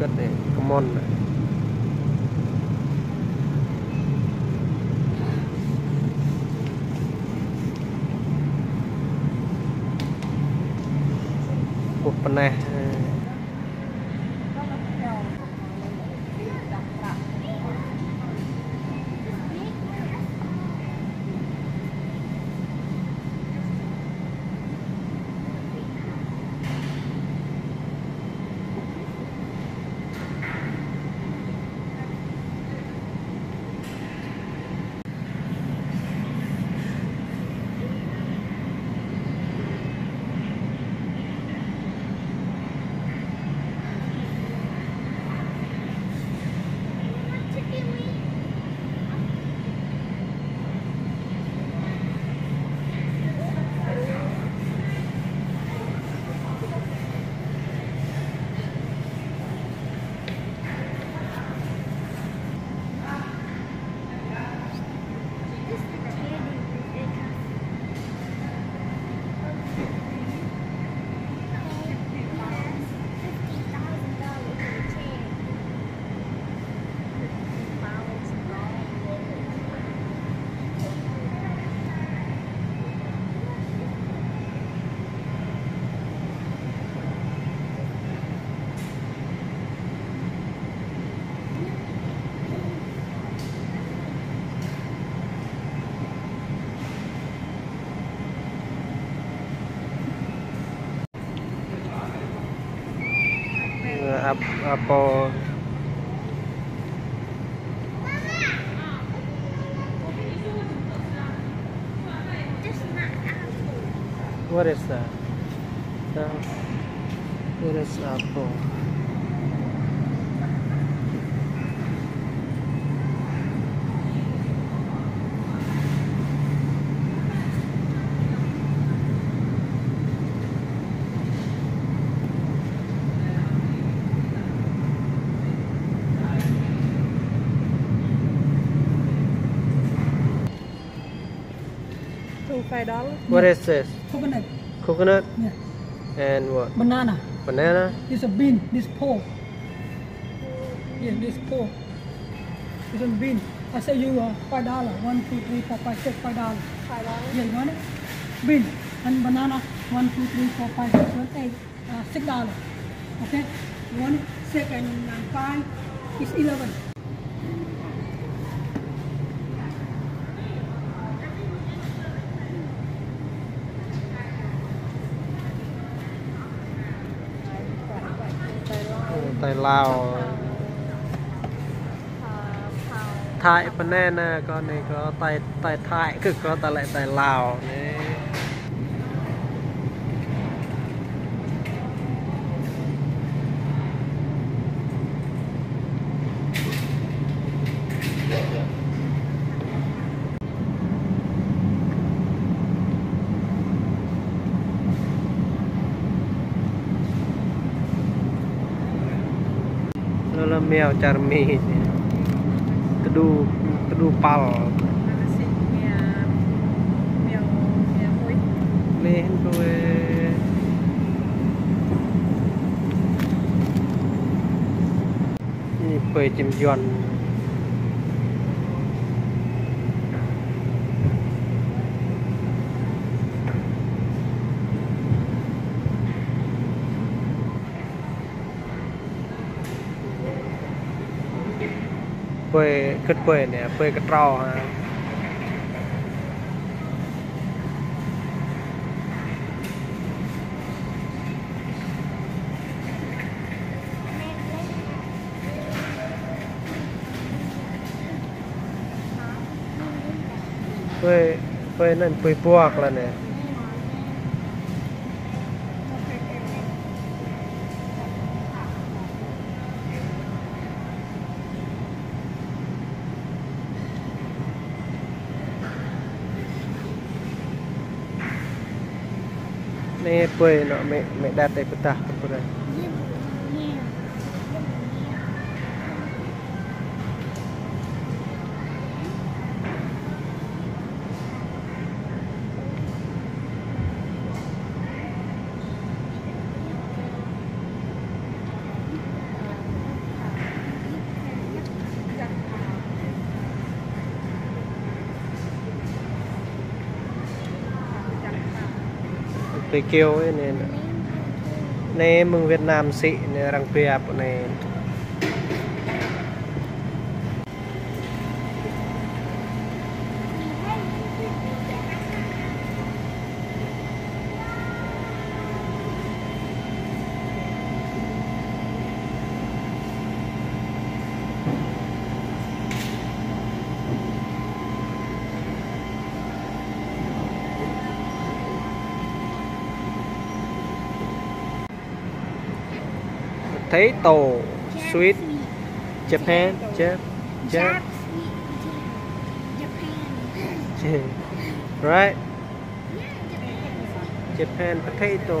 cất để common này. này. Tapos, What is that? The, what is apple? Two five dollars. What is this? Coconut. Coconut Yeah. and what? Banana. Banana? It's a bean. This pork. Yeah, this pork. It's a bean. I say you uh, five dollar. One, two, three, four, five, six, five dollar. Five dollars. Yeah, you want it? Bean and banana. One, two, three, four, five, six, seven, eight. Uh, six dollar. Okay. You want it? Six and, and five is eleven. ไตลาวไทยปะแน่นะก็นี่ก็ไตไตไทยคือก็ตะละไตลาวนี่ แล้วละแมวจารมีเนี่ยกระดูกกระดูกเปล่า Nasi mia mia mia muối. นี่เห็นตัวนี่เปิดจิมยอน เปิดขึ้นเปิดเนี่ยเปิดกระตราฮะเป้ยเป้ยนั่นเป้ยพวกแล้วเนี่ย may puy no may may datay putah pura Tùy kêu ấy nên Nè mừng Việt Nam xị nè răng pia bọn này. Tổ sweet Japan Jap Jap right. Japan potato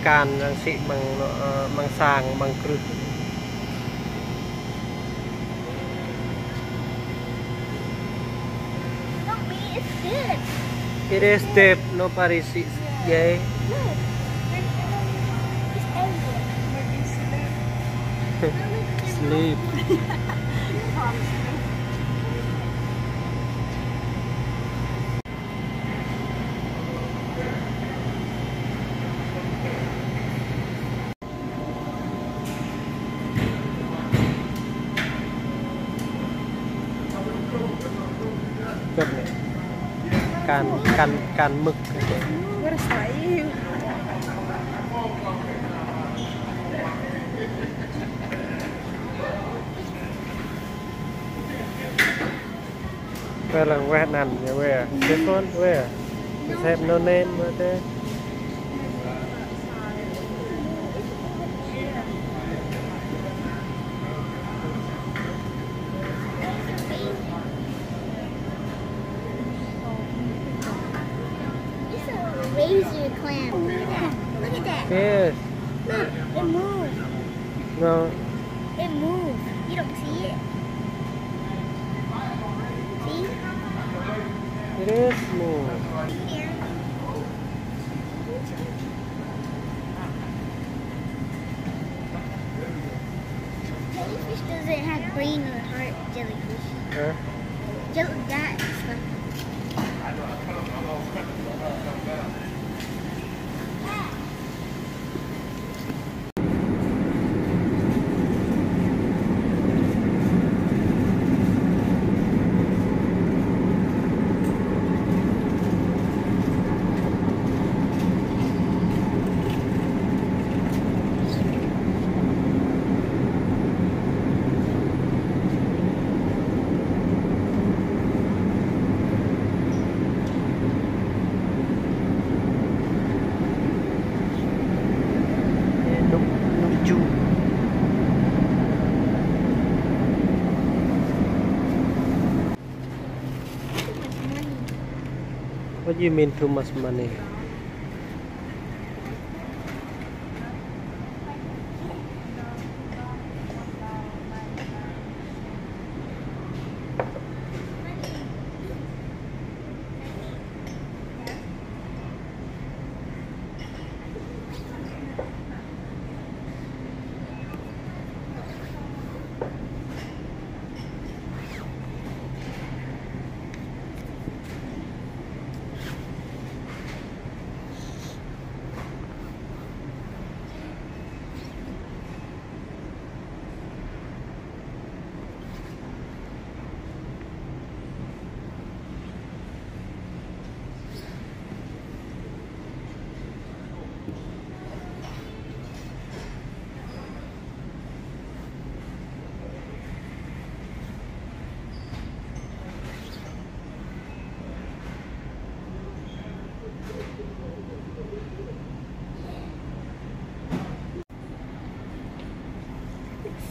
kan yang si meng, uh, mengsang mengkerut It is deep, nobody. Yeah. Yay. Sleep. can can can mực. Where's Saif? Where là where nằm yeah, where this one where it have no name right there a razor clam. Look at that. Look at that. yes Look, it moves. no It moves. You don't see it. See? it is small Here. Jellyfish doesn't have brain or heart. Jellyfish. huh? Jelly that stuff. You mean too much money?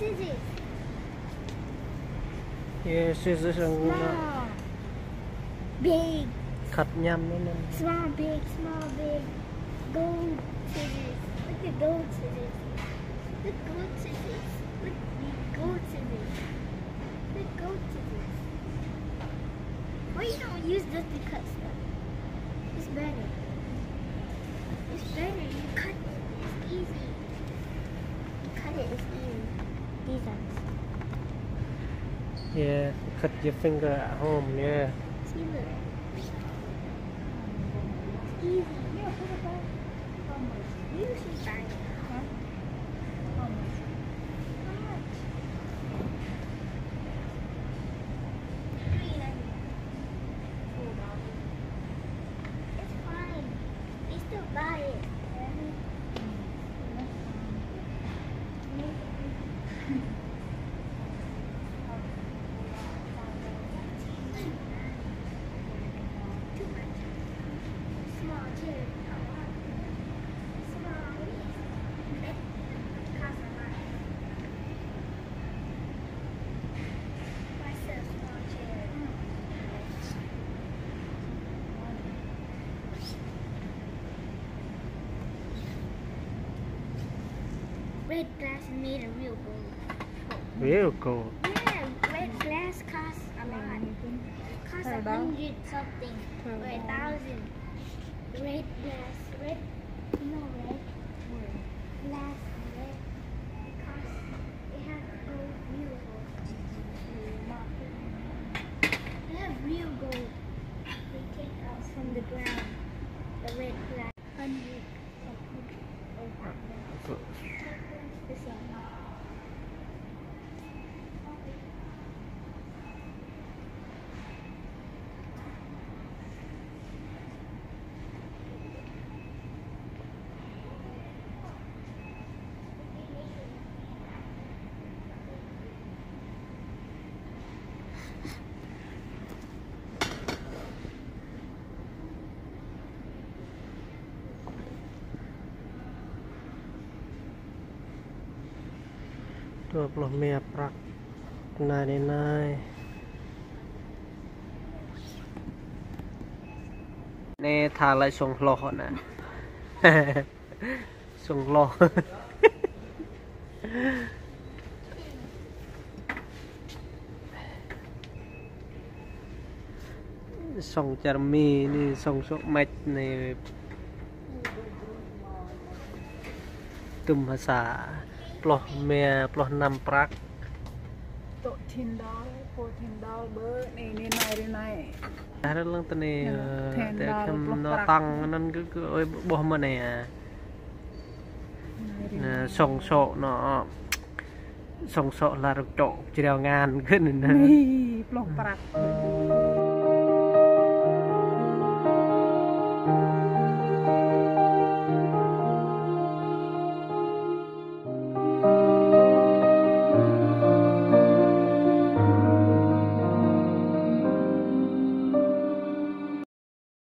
Scissors. Yes, this is ang Small. Big. cut nên Small, big, small, big. Gold scissors. Look at gold scissors. Look gold scissors. Look gold scissors. Look gold scissors. Why you don't use this to cut stuff? It's better. It's better. You cut it. It's easy. You cut it. It's easy. These ones. Yeah, cut your finger at home, yeah. See, look. It's easy. Yeah, put it back. You should it. Huh? How much? Three ninety. It's fine. We still buy it. Too much. Small chair. Small. That costs a lot. Why so small chair? Red glass is made of real gold. Real gold? Yeah, red glass costs a lot. Mm-hmm. Costs a hundred something or a thousand. Red glass, red, ตัวปลอมเมียปรักนายนายเนทาอะไรส่งหลอนะส่งหลอส่งจารมีนี่ส่งสกเม็ดในตุมภาษา ផ្លោះមាផ្លោះណាំប្រាក់តុធីនដល់ពូធីនដល់បើនេះនេះណៃរីណៃអរឡើងតនេះតែខ្ញុំណតង់នឹងគឺអុយបោះមកនេះអាសងសោណោសងសោឡារកតជ្រាវងានគឺនេះផ្លោះប្រាក់